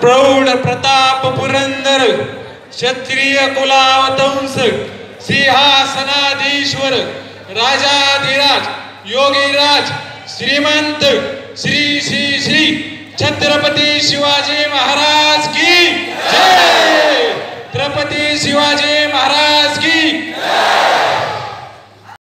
प्रौढ प्रताप पुरंदर, क्षत्रिय कुलावतंस, सिंहासनाधीश्वर, राजाधिराज, योगीराज, श्रीमंत, श्री श्री श्री, छत्रपति शिवाजी महाराज की जय! छत्रपती शिवाजी